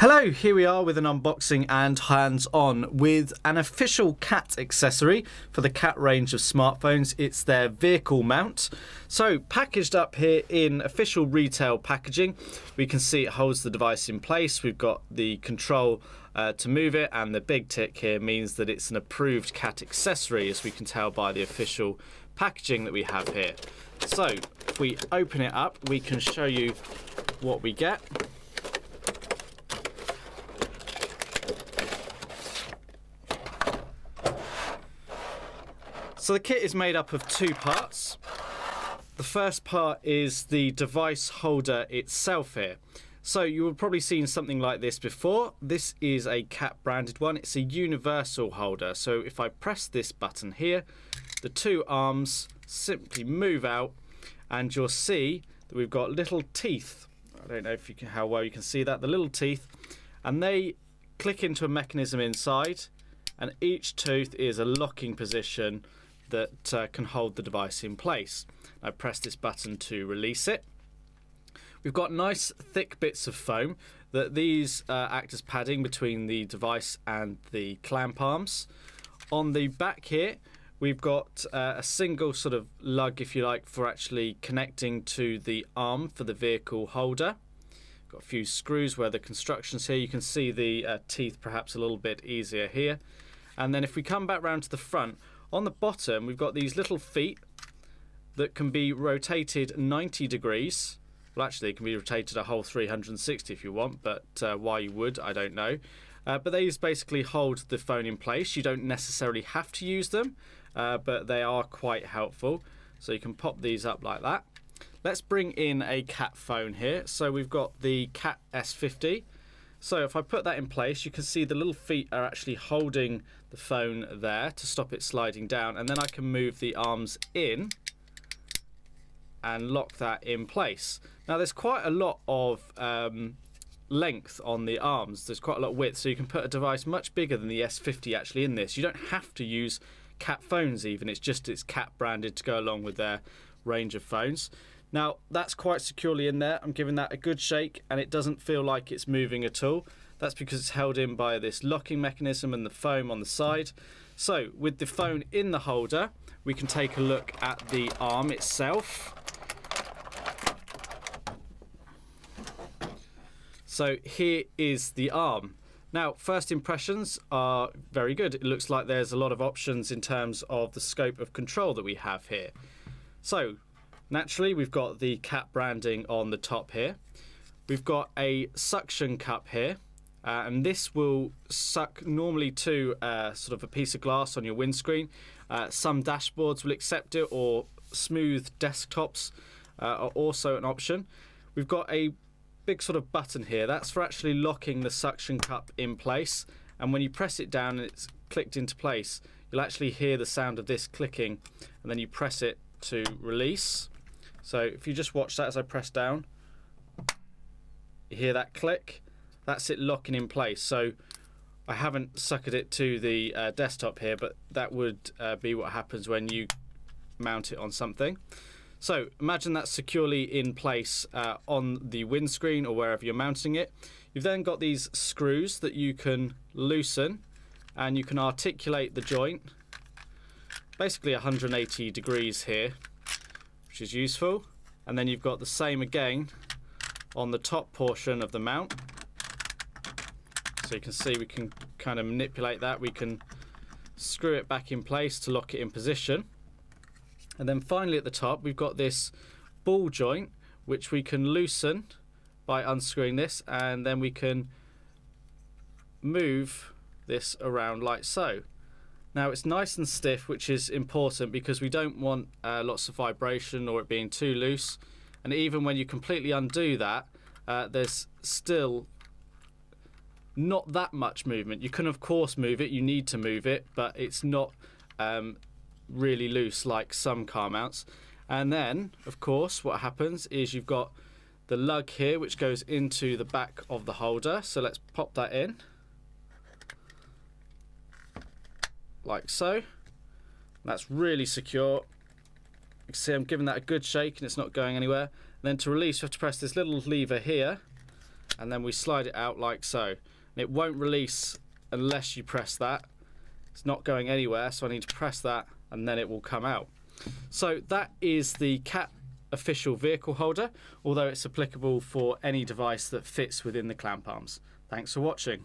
Hello, here we are with an unboxing and hands-on with an official cat accessory for the cat range of smartphones. It's their vehicle mount. So packaged up here in official retail packaging, we can see it holds the device in place. We've got the control uh, to move it and the big tick here means that it's an approved cat accessory as we can tell by the official packaging that we have here. So if we open it up, we can show you what we get. So the kit is made up of two parts. The first part is the device holder itself here. So you have probably seen something like this before. This is a cat branded one. It's a universal holder. So if I press this button here, the two arms simply move out and you'll see that we've got little teeth. I don't know if you can, how well you can see that. The little teeth and they click into a mechanism inside and each tooth is a locking position that uh, can hold the device in place. I press this button to release it. We've got nice thick bits of foam that these uh, act as padding between the device and the clamp arms. On the back here we've got uh, a single sort of lug if you like for actually connecting to the arm for the vehicle holder. Got a few screws where the construction's here. You can see the uh, teeth perhaps a little bit easier here. And then if we come back round to the front, on the bottom, we've got these little feet that can be rotated 90 degrees. Well, actually, it can be rotated a whole 360 if you want, but uh, why you would, I don't know. Uh, but these basically hold the phone in place. You don't necessarily have to use them, uh, but they are quite helpful. So you can pop these up like that. Let's bring in a cat phone here. So we've got the Cat S50. So if I put that in place, you can see the little feet are actually holding the phone there to stop it sliding down. And then I can move the arms in and lock that in place. Now there's quite a lot of um, length on the arms. There's quite a lot of width, so you can put a device much bigger than the S50 actually in this. You don't have to use cat phones even. It's just it's cat branded to go along with their range of phones. Now that's quite securely in there. I'm giving that a good shake and it doesn't feel like it's moving at all. That's because it's held in by this locking mechanism and the foam on the side. So with the phone in the holder, we can take a look at the arm itself. So here is the arm. Now, first impressions are very good. It looks like there's a lot of options in terms of the scope of control that we have here. So, Naturally, we've got the cat branding on the top here. We've got a suction cup here, uh, and this will suck normally to uh, sort of a piece of glass on your windscreen. Uh, some dashboards will accept it, or smooth desktops uh, are also an option. We've got a big sort of button here. That's for actually locking the suction cup in place. And when you press it down and it's clicked into place, you'll actually hear the sound of this clicking, and then you press it to release. So if you just watch that as I press down, you hear that click, that's it locking in place. So I haven't suckered it to the uh, desktop here, but that would uh, be what happens when you mount it on something. So imagine that's securely in place uh, on the windscreen or wherever you're mounting it. You've then got these screws that you can loosen and you can articulate the joint basically 180 degrees here which is useful. And then you've got the same again on the top portion of the mount. So you can see we can kind of manipulate that. We can screw it back in place to lock it in position. And then finally at the top we've got this ball joint which we can loosen by unscrewing this and then we can move this around like so. Now it's nice and stiff, which is important because we don't want uh, lots of vibration or it being too loose. And even when you completely undo that, uh, there's still not that much movement. You can of course move it, you need to move it, but it's not um, really loose like some car mounts. And then, of course, what happens is you've got the lug here, which goes into the back of the holder. So let's pop that in. Like so. That's really secure. You can see I'm giving that a good shake and it's not going anywhere. And then to release, you have to press this little lever here and then we slide it out like so. It won't release unless you press that. It's not going anywhere, so I need to press that and then it will come out. So that is the CAT official vehicle holder, although it's applicable for any device that fits within the clamp arms. Thanks for watching.